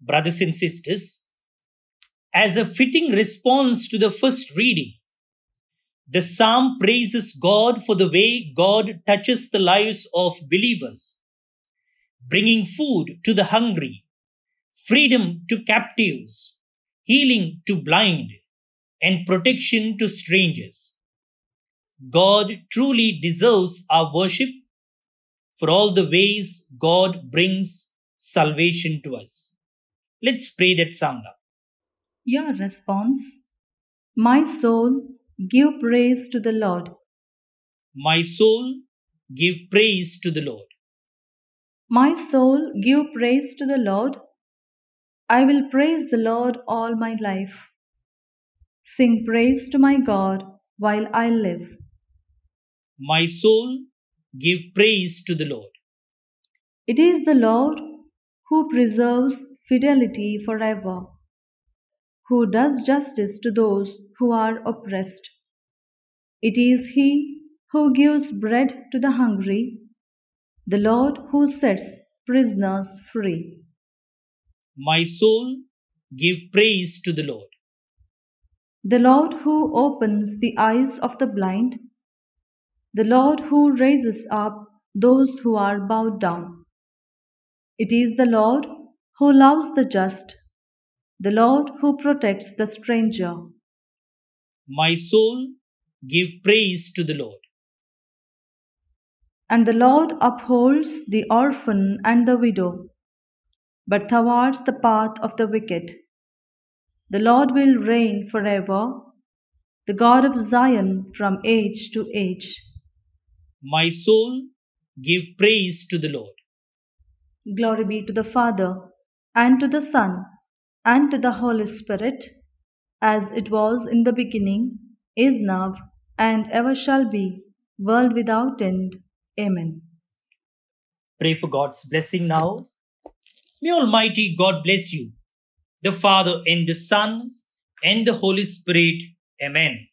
Brothers and sisters, as a fitting response to the first reading, the psalm praises God for the way God touches the lives of believers, bringing food to the hungry, freedom to captives, healing to blind, and protection to strangers. God truly deserves our worship for all the ways God brings salvation to us. Let's pray that psalm now. Your response My soul, give praise to the Lord. My soul, give praise to the Lord. My soul, give praise to the Lord. I will praise the Lord all my life. Sing praise to my God while I live. My soul, give praise to the Lord. It is the Lord who preserves fidelity forever, who does justice to those who are oppressed. It is He who gives bread to the hungry, the Lord who sets prisoners free. My soul, give praise to the Lord. The Lord who opens the eyes of the blind, the Lord who raises up those who are bowed down. It is the Lord who loves the just, the Lord who protects the stranger. My soul, give praise to the Lord. And the Lord upholds the orphan and the widow, but thwarts the path of the wicked. The Lord will reign forever, the God of Sion from age to age. My soul, give praise to the Lord. Glory be to the Father, and to the Son, and to the Holy Spirit, as it was in the beginning, is now, and ever shall be, world without end. Amen. Pray for God's blessing now. May Almighty God bless you, the Father and the Son and the Holy Spirit. Amen.